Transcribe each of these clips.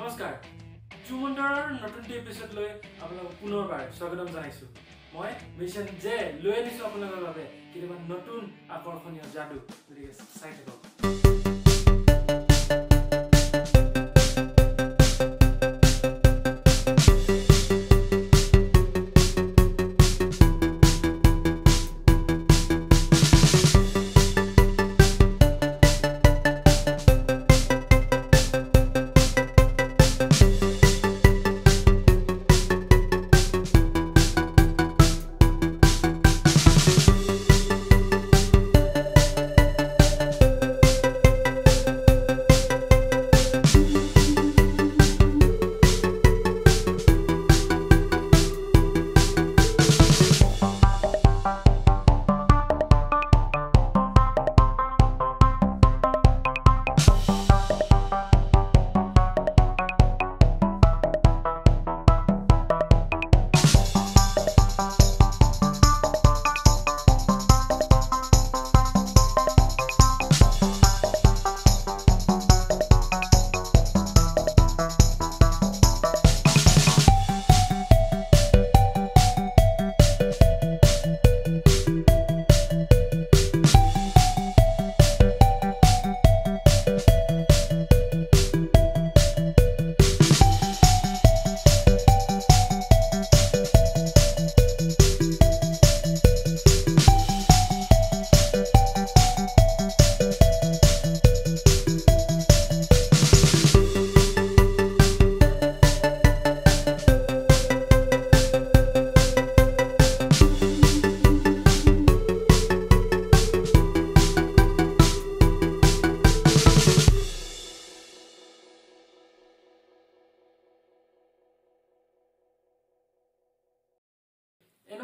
নমস্কাৰ। চুমন্তৰৰ নতুনটি এপিছড লৈ আপোনালোকক পুনৰবাৰ স্বাগতম জনাইছোঁ। মই মিছন যে লৈ আনিছোঁ আপোনালোকৰ বাবে কেইটামান নতুন আকৰ্ষণীয় যাদু। গতিকে চাই থাকক।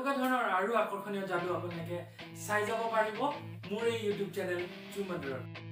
এনেকুৱা ধৰণৰ আৰু আকৰ্ষণীয় যাদু আপোনালোকে চাই যাব পাৰিব মোৰ এই ইউটিউব চেনেল চুমন্তৰত